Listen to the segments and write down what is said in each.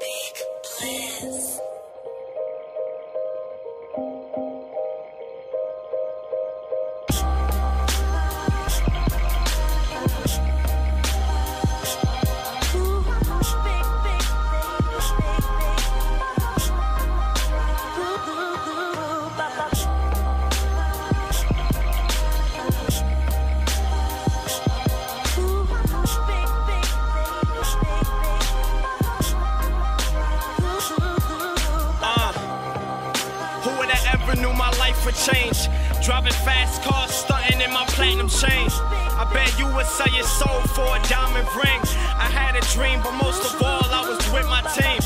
Big Blizz. Life change? Driving fast cars, stunting in my platinum chain. I bet you would sell your soul for a diamond ring. I had a dream, but most of all, I was with my team.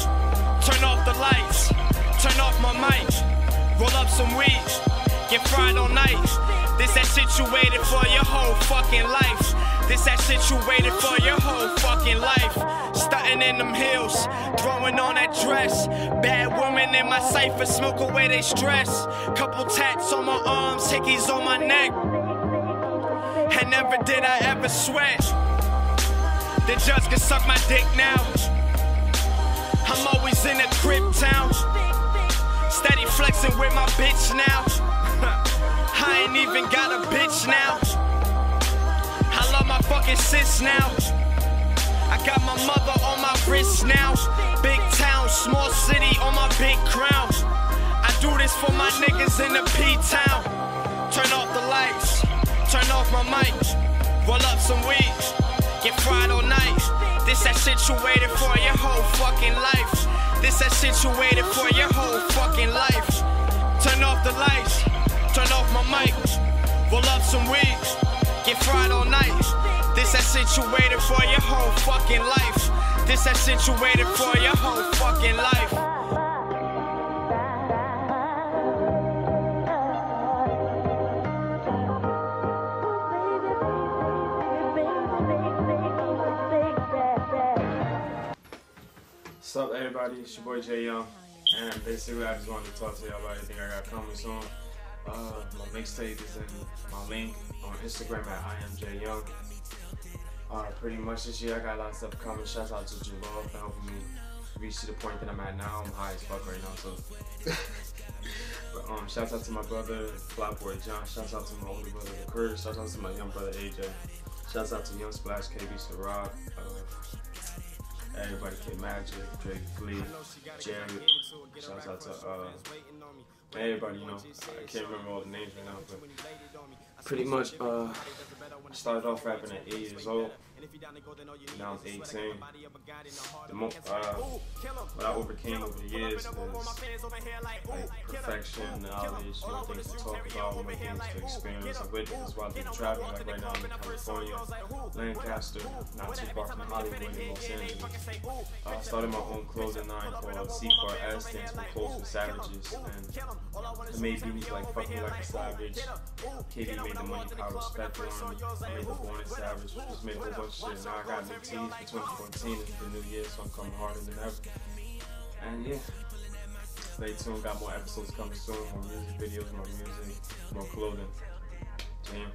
Turn off the lights, turn off my mic, roll up some weed, get fried all night. This that situated for your whole fucking life. This that situated for your whole fucking life. Stunting in them heels, throwing on that dress. Bad women in my cipher, smoke away they stress. Couple tats on my arms, hickeys on my neck. And never did I ever sweat. The judge can suck my dick now. I'm always in a crib town. Steady flexing with my bitch now. I ain't even got a bitch now. I love my fucking sis now. I got my mother on my wrist now. Big town, small city on my big crown. I do this for my niggas in the P town. Turn off the lights, turn off my mic, roll up some weed, get fried all night. This that situated for your whole fucking life. This that situated for your whole fucking life. Turn off the lights, turn off my mic, roll up some weed, get fried all night. That situated for your whole fucking life. This that situated for your whole fucking life. What's up, everybody? It's your boy Jayyungg, and basically, I just wanted to talk to y'all about everything I got coming soon. Uh, my mixtape is in my link on Instagram at I am Jayyungg. Uh, pretty much this year, I got a lot of stuff coming. Shouts out to Jalal for helping me reach to the point that I'm at now. I'm high as fuck right now, so. but um, shouts out to my brother, Black Boy John. Shouts out to my older brother, The Curtis. Shouts out to my young brother, AJ. Shouts out to Young Splash, KB Ciroc. Uh, Everybody Kid Magic, Drake Flee, Jared. Shouts out to uh, everybody, you know. I can't remember all the names right now, but pretty much uh, I started off rapping at 8 years old. Now I'm 18. The mo- uh, what I overcame over the years is like perfection, knowledge, more things to talk about, more things to experience. I witnessed this while I've been traveling. Like right now, I'm in California, Lancaster, not too far from Hollywood in Los Angeles. Uh, I started my own clothing line called C4S, stands for Clothes for Savages, and I made beats like Fucking Like a Savage. KD made the Money Power Respect one. I made the Born a Savage, which just made a whole bunch of shit. Now I got new teams for 2014. It's the new year, so I'm coming harder than ever. And yeah, stay tuned. Got more episodes coming soon. More music videos, more music, more clothing. Jam.